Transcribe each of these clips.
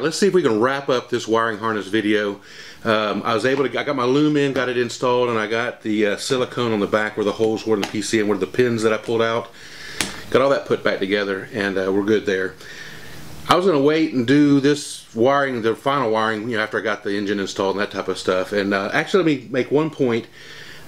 Right, let's see if we can wrap up this wiring harness video. Um, I was able to, I got my loom in, got it installed, and I got the uh, silicone on the back where the holes were in the PC and where the pins that I pulled out. Got all that put back together, and uh, we're good there. I was going to wait and do this wiring, the final wiring, you know, after I got the engine installed and that type of stuff. And uh, actually, let me make one point.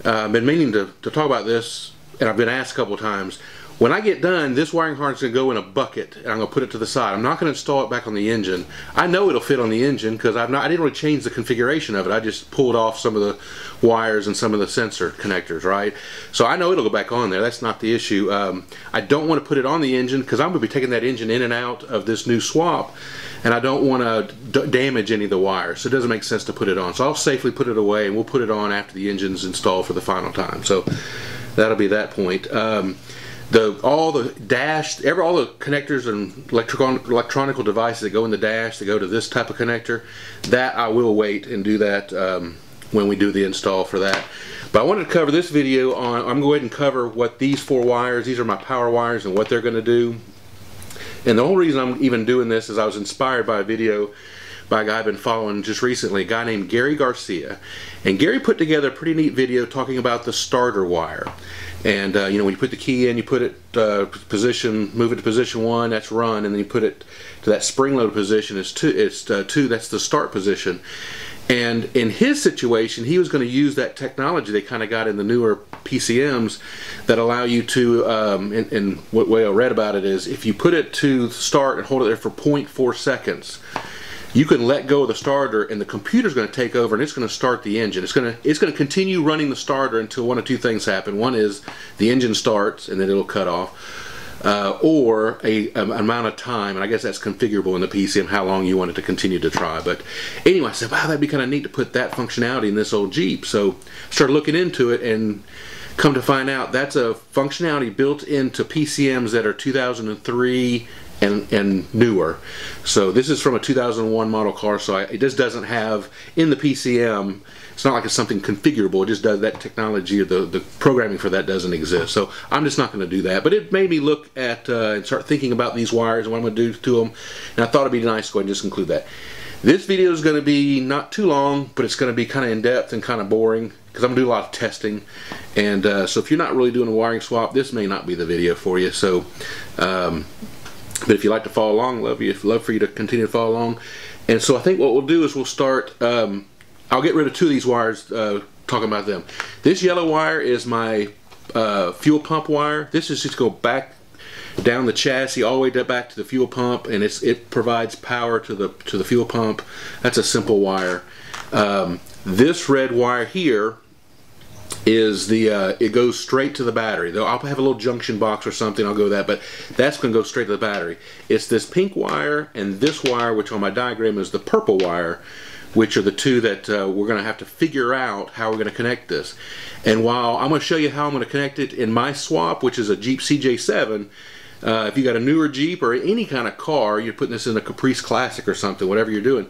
I've been meaning to, to talk about this, and I've been asked a couple times. When I get done, this wiring harness is going to go in a bucket and I'm going to put it to the side. I'm not going to install it back on the engine. I know it'll fit on the engine because I've not I didn't really change the configuration of it. I just pulled off some of the wires and some of the sensor connectors, right? So I know it'll go back on there. That's not the issue. Um, I don't want to put it on the engine because I'm going to be taking that engine in and out of this new swap and I don't want to damage any of the wires. So it doesn't make sense to put it on. So I'll safely put it away and we'll put it on after the engine's installed for the final time. So that'll be that point. Um, the all the dash, all the connectors and electrical electronical devices that go in the dash that go to this type of connector, that I will wait and do that um, when we do the install for that. But I wanted to cover this video on, I'm going to go ahead and cover what these four wires, these are my power wires and what they're going to do. And the only reason I'm even doing this is I was inspired by a video by a guy I've been following just recently, a guy named Gary Garcia. And Gary put together a pretty neat video talking about the starter wire. And uh, you know, when you put the key in, you put it uh, position, move it to position one, that's run, and then you put it to that spring load position. It's two, it's uh, two, that's the start position. And in his situation, he was going to use that technology they kind of got in the newer PCMs that allow you to, um, and, and what way I read about it is, if you put it to start and hold it there for 0.4 seconds, you can let go of the starter and the computer's going to take over and it's going to start the engine. It's going to it's going to continue running the starter until one of two things happen. One is the engine starts and then it'll cut off. Uh, or a, a, amount of time, and I guess that's configurable in the PCM how long you want it to continue to try. But anyway, I said, wow, that'd be kind of neat to put that functionality in this old Jeep. So started looking into it and come to find out that's a functionality built into PCMs that are 2003 and, and newer. So this is from a 2001 model car, so I, it just doesn't have, in the PCM, it's not like it's something configurable, it just does that technology, or the, the programming for that doesn't exist. So I'm just not going to do that. But it made me look at uh, and start thinking about these wires and what I'm going to do to them, and I thought it'd be nice to go and just include that. This video is going to be not too long, but it's going to be kind of in-depth and kind of boring because I'm going to do a lot of testing. And uh, so if you're not really doing a wiring swap, this may not be the video for you. So um, but if you like to follow along, love you love for you to continue to follow along. And so I think what we'll do is we'll start. Um, I'll get rid of two of these wires. Uh, talking about them. This yellow wire is my uh, fuel pump wire. This is just go back down the chassis all the way back to the fuel pump, and it's it provides power to the to the fuel pump. That's a simple wire. Um, this red wire here is the uh, it goes straight to the battery. Though I'll have a little junction box or something. I'll go that, but that's going to go straight to the battery. It's this pink wire and this wire, which on my diagram is the purple wire, which are the two that uh, we're going to have to figure out how we're going to connect this. And while I'm going to show you how I'm going to connect it in my swap, which is a Jeep CJ7. Uh, if you got a newer Jeep or any kind of car, you're putting this in a Caprice Classic or something, whatever you're doing,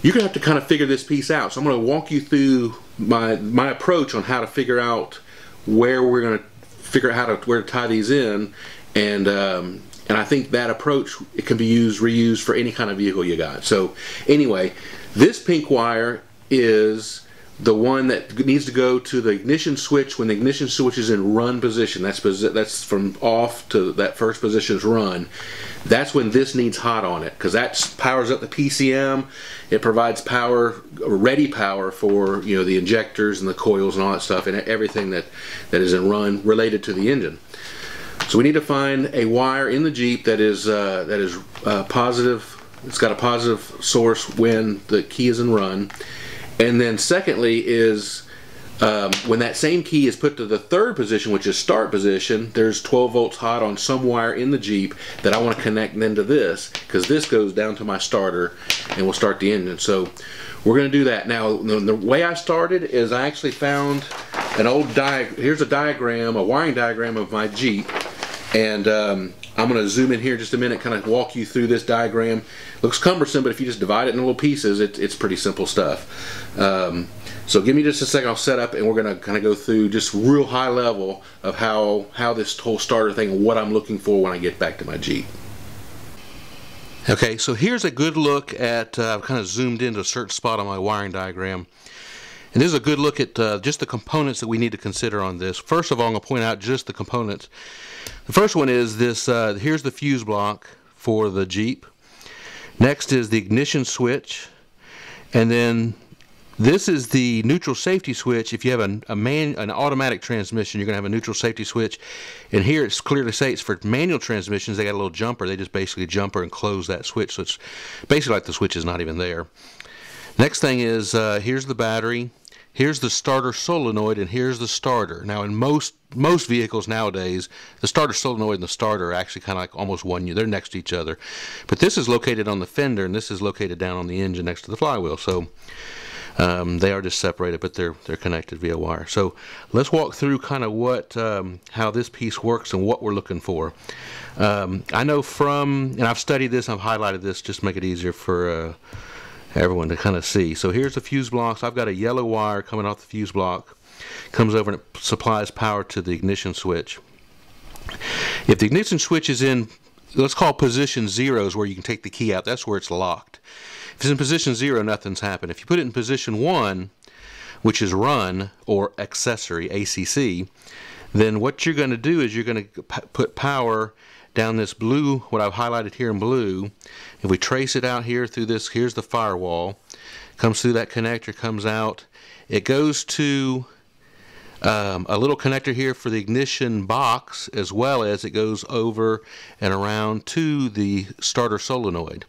you're going to have to kind of figure this piece out. So I'm going to walk you through my my approach on how to figure out where we're going to figure out how to where to tie these in and um, and I think that approach it can be used reused for any kind of vehicle you got. So anyway this pink wire is the one that needs to go to the ignition switch when the ignition switch is in run position. That's that's from off to that first position is run. That's when this needs hot on it because that powers up the PCM. It provides power, ready power for you know the injectors and the coils and all that stuff and everything that that is in run related to the engine. So we need to find a wire in the Jeep that is uh, that is uh, positive. It's got a positive source when the key is in run and then secondly is um, when that same key is put to the third position, which is start position, there's 12 volts hot on some wire in the Jeep that I want to connect then to this because this goes down to my starter and will start the engine. So we're going to do that. Now, the, way I started is I actually found an old diagram. Here's a diagram, a wiring diagram of my Jeep. And um, I'm going to zoom in here just a minute, kind of walk you through this diagram. Looks cumbersome, but if you just divide it in little pieces, it, it's pretty simple stuff. Um, so give me just a second, I'll set up and we're going to kind of go through just real high level of how, how this whole starter thing and what I'm looking for when I get back to my Jeep. Okay, so here's a good look at, uh, I've kind of zoomed into a certain spot on my wiring diagram. And this is a good look at uh, just the components that we need to consider on this. First of all, I'm going to point out just the components. The first one is this, uh, here's the fuse block for the Jeep. Next is the ignition switch. And then this is the neutral safety switch. If you have an, a man, an automatic transmission, you're going to have a neutral safety switch. And here it's clearly states for manual transmissions, they got a little jumper. They just basically jumper and close that switch. So it's basically like the switch is not even there. Next thing is uh, here's the battery. Here's the starter solenoid and here's the starter. Now in most most vehicles nowadays, the starter solenoid and the starter are actually kind of like almost one. They're next to each other. But this is located on the fender and this is located down on the engine next to the flywheel. So um, they are just separated, but they're they're connected via wire. So let's walk through kind of what um, how this piece works and what we're looking for. Um, I know from and I've studied this, I've highlighted this just to make it easier for uh, everyone to kind of see. So here's the fuse blocks. I've got a yellow wire coming off the fuse block, comes over and supplies power to the ignition switch. If the ignition switch is in, let's call position zero is where you can take the key out, that's where it's locked. If it's in position zero, nothing's happened. If you put it in position one, which is run or accessory, ACC, then what you're going to do is you're going to put power down this blue, what I've highlighted here in blue. If we trace it out here through this, here's the firewall, comes through that connector, comes out. It goes to um, a little connector here for the ignition box as well as it goes over and around to the starter solenoid.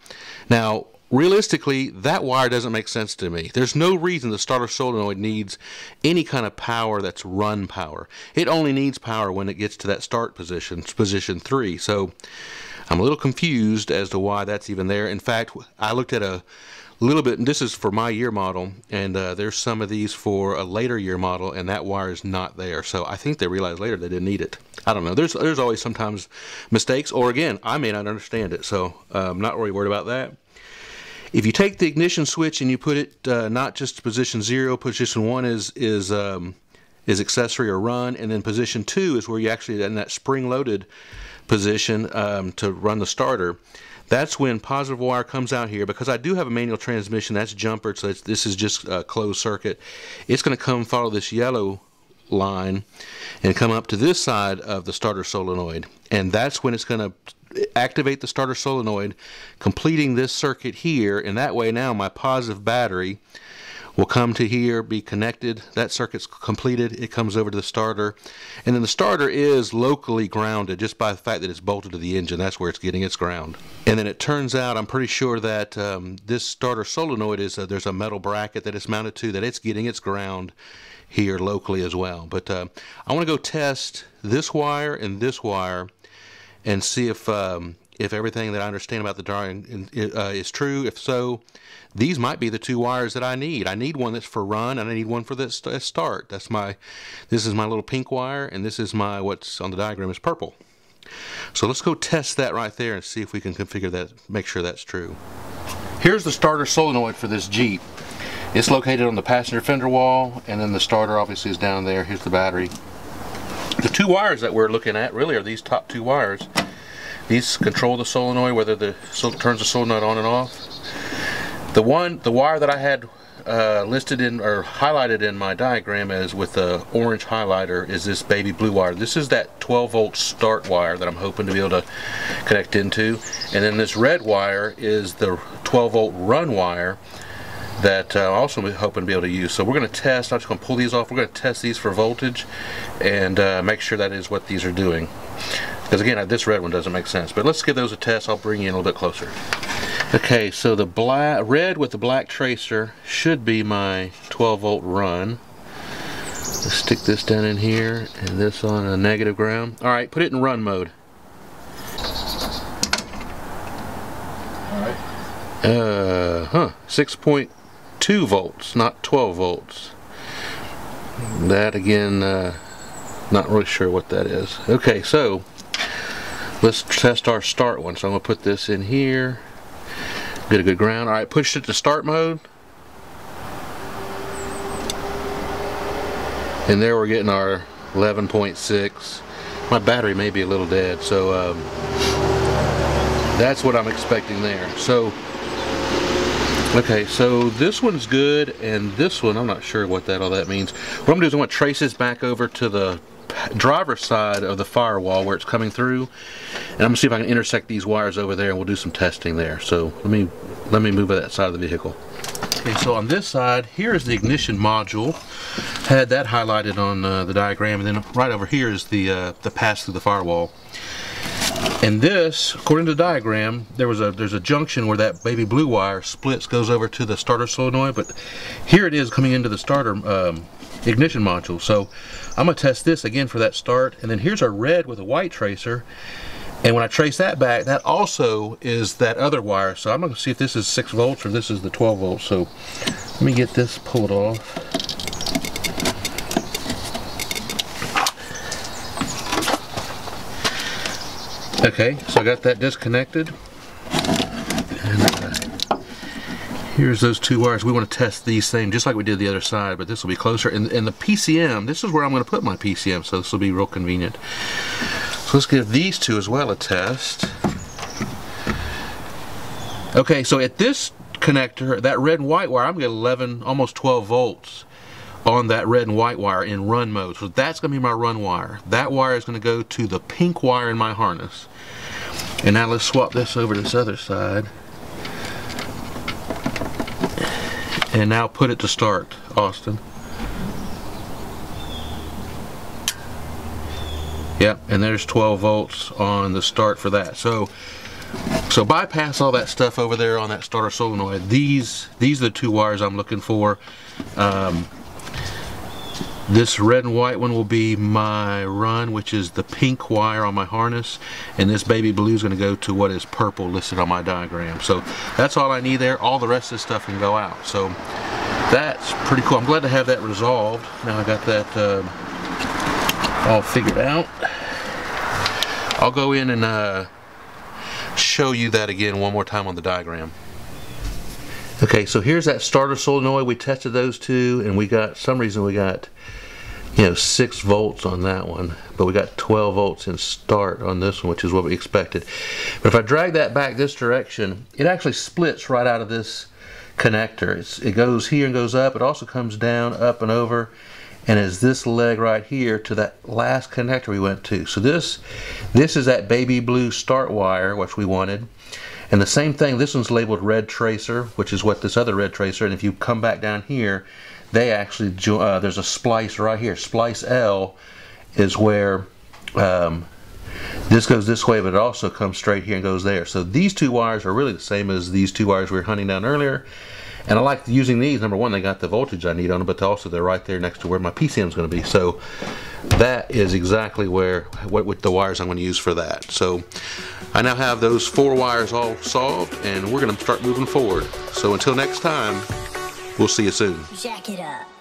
Now realistically, that wire doesn't make sense to me. There's no reason the starter solenoid needs any kind of power that's run power. It only needs power when it gets to that start position, position 3. So I'm a little confused as to why that's even there. In fact, I looked at a little bit, and this is for my year model, and uh, there's some of these for a later year model, and that wire is not there. So I think they realized later they didn't need it. I don't know. There's there's always sometimes mistakes, or again, I may not understand it, so uh, I'm not really worried about that. If you take the ignition switch and you put it uh, not just to position zero, position one is is um, is accessory or run, and then position two is where you actually in that spring-loaded position um, to run the starter. That's when positive wire comes out here because I do have a manual transmission. That's jumpered, so this is just a closed circuit. It's going to come follow this yellow line and come up to this side of the starter solenoid, and that's when it's going to activate the starter solenoid, completing this circuit here, and that way now my positive battery will come to here, be connected. That circuit's completed. It comes over to the starter. And then the starter is locally grounded just by the fact that it's bolted to the engine. That's where it's getting its ground. And then it turns out, I'm pretty sure that um, this starter solenoid is, there's a metal bracket that it's mounted to that it's getting its ground here locally as well. But uh, I want to go test this wire and this wire and see if um, if everything that I understand about the drawing uh, is true. If so, these might be the two wires that I need. I need one that's for run, and I need one for this start. That's my. This is my little pink wire, and this is my what's on the diagram is purple. So let's go test that right there and see if we can configure that, make sure that's true. Here's the starter solenoid for this Jeep. It's located on the passenger fender wall, and then the starter obviously is down there. Here's the battery. The two wires that we're looking at really are these top two wires. These control the solenoid, whether the so turns the solenoid on and off. The one, the wire that I had uh, listed in or highlighted in my diagram as with the orange highlighter is this baby blue wire. This is that 12 volt start wire that I'm hoping to be able to connect into. And then this red wire is the 12 volt run wire that uh, also hoping to be able to use. So we're going to test, I'm just going to pull these off, we're going to test these for voltage and uh, make sure that is what these are doing. Because again, this red one doesn't make sense. But let's give those a test, I'll bring you in a little bit closer. Okay, so the black red with the black tracer should be my 12 volt run. Let's stick this down in here and this on a negative ground. Alright, put it in run mode. Uh, huh, 6.2 volts, not 12 volts. That again, uh, not really sure what that is. Okay, so let's test our start one. So I'm going to put this in here, get a good ground. Alright, push it to start mode. And there we're getting our 11.6. My battery may be a little dead, so um, That's what I'm expecting there. So, okay, so this one's good, and this one, I'm not sure what that all that means. What I'm gonna do is I'm gonna trace this back over to the driver's side of the firewall where it's coming through, and I'm gonna see if I can intersect these wires over there, and we'll do some testing there. So let me let me move that side of the vehicle. Okay, so on this side, here is the ignition module. Had that highlighted on uh, the diagram, and then right over here is the uh, the pass through the firewall. And this, according to the diagram, there was a there's a junction where that baby blue wire splits, goes over to the starter solenoid, but here it is coming into the starter um, ignition module. So I'm gonna test this again for that start, and then here's our red with a white tracer, and when I trace that back, that also is that other wire. So I'm to see if this is 6 volts or this is the 12 volts. So let me get this pulled off. Okay, so I got that disconnected. And uh, here's those two wires. We want to test these things just like we did the other side, but this will be closer. And, and the PCM, this is where I'm going to put my PCM, so this will be real convenient. So let's give these two as well a test. Okay, so at this connector, that red and white wire, I'm going getting 11, almost 12 volts on that red and white wire in run mode. So that's going to be my run wire. That wire is going to go to the pink wire in my harness. And now let's swap this over to this other side. And now put it to start, Austin. Yep, and there's 12 volts on the start for that. So so bypass all that stuff over there on that starter solenoid. These these are the two wires I'm looking for. Um, this red and white one will be my run, which is the pink wire on my harness. And this baby blue is going to go to what is purple listed on my diagram. So that's all I need there. All the rest of this stuff can go out. So that's pretty cool. I'm glad to have that resolved. Now I got that uh, all figured out. I'll go in and uh, show you that again one more time on the diagram. Okay, so here's that starter solenoid. We tested those two, and we got, some reason we got, you know, 6 volts on that one, but we got 12 volts in start on this one, which is what we expected. But if I drag that back this direction, it actually splits right out of this connector. It's, it goes here and goes up. It also comes down, up and over, and is this leg right here to that last connector we went to. So this, this is that baby blue start wire, which we wanted. And the same thing, this one's labeled red tracer, which is what this other red tracer, and if you come back down here, they actually, uh, there's a splice right here. Splice L is where um, this goes this way, but it also comes straight here and goes there. So these two wires are really the same as these two wires we were hunting down earlier. And I like using these. Number one, they got the voltage I need on them, but also they're right there next to where my PCM is going to be. So that is exactly where what with the wires I'm going to use for that. So I now have those four wires all solved, and we're going to start moving forward. So until next time, we'll see you soon. Jack it up.